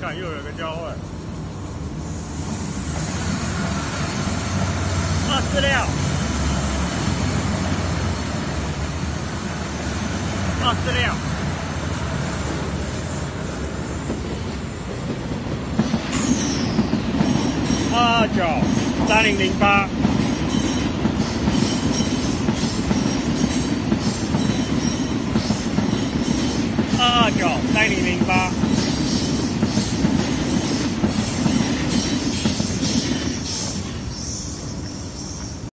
看又有个交汇二四六二四六二二九三零零八。二二九三零零八。